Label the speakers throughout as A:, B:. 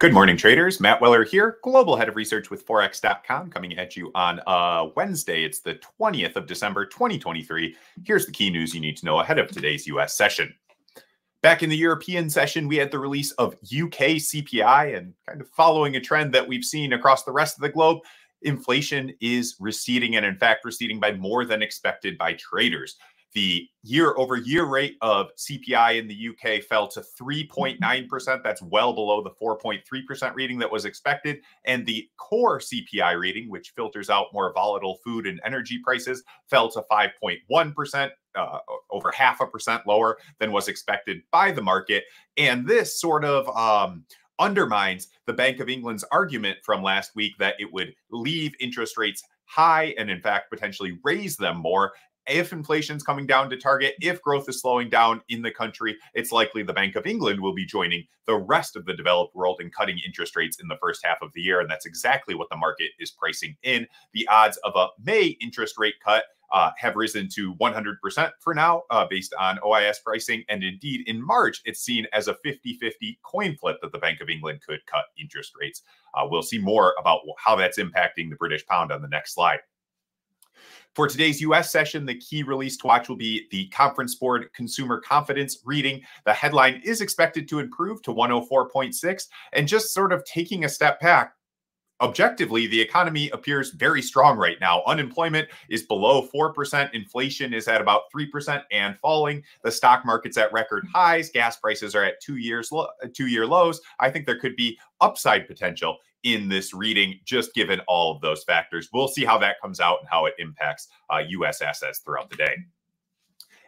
A: Good morning, traders. Matt Weller here, Global Head of Research with Forex.com, coming at you on uh, Wednesday. It's the 20th of December, 2023. Here's the key news you need to know ahead of today's U.S. session. Back in the European session, we had the release of UK CPI, and kind of following a trend that we've seen across the rest of the globe, inflation is receding, and in fact, receding by more than expected by traders. The year over year rate of CPI in the UK fell to 3.9%. That's well below the 4.3% reading that was expected. And the core CPI reading, which filters out more volatile food and energy prices, fell to 5.1%. Uh, over half a percent lower than was expected by the market. And this sort of um, undermines the Bank of England's argument from last week that it would leave interest rates high and, in fact, potentially raise them more if inflation's coming down to target, if growth is slowing down in the country, it's likely the Bank of England will be joining the rest of the developed world in cutting interest rates in the first half of the year. And that's exactly what the market is pricing in. The odds of a May interest rate cut uh, have risen to 100% for now, uh, based on OIS pricing. And indeed, in March, it's seen as a 50 50 coin flip that the Bank of England could cut interest rates. Uh, we'll see more about how that's impacting the British pound on the next slide. For today's US session, the key release to watch will be the Conference Board Consumer Confidence reading. The headline is expected to improve to 104.6. And just sort of taking a step back, objectively, the economy appears very strong right now. Unemployment is below 4%. Inflation is at about 3% and falling. The stock market's at record highs. Gas prices are at two years two year lows. I think there could be upside potential in this reading, just given all of those factors. We'll see how that comes out and how it impacts uh, U.S. assets throughout the day.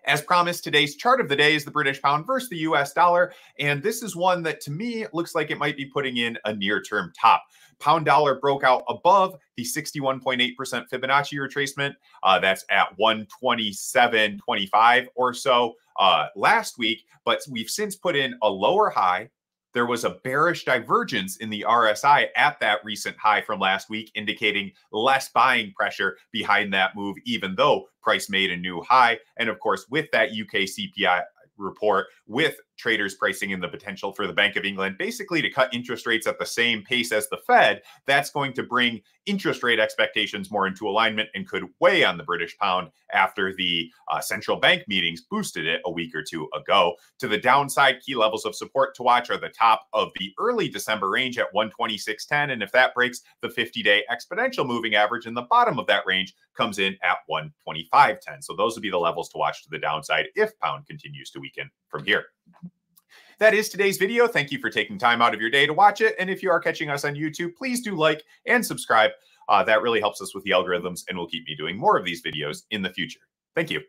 A: As promised, today's chart of the day is the British pound versus the US dollar. And this is one that to me looks like it might be putting in a near term top. Pound dollar broke out above the 61.8% Fibonacci retracement. Uh, that's at 127.25 or so uh, last week. But we've since put in a lower high there was a bearish divergence in the RSI at that recent high from last week, indicating less buying pressure behind that move, even though price made a new high. And of course, with that UK CPI report, with traders pricing in the potential for the Bank of England basically to cut interest rates at the same pace as the Fed, that's going to bring interest rate expectations more into alignment and could weigh on the British pound after the uh, central bank meetings boosted it a week or two ago. To the downside, key levels of support to watch are the top of the early December range at 126.10. And if that breaks the 50 day exponential moving average, and the bottom of that range comes in at 125.10. So those would be the levels to watch to the downside if pound continues to weaken from here. That is today's video. Thank you for taking time out of your day to watch it. And if you are catching us on YouTube, please do like and subscribe. Uh, that really helps us with the algorithms and will keep me doing more of these videos in the future. Thank you.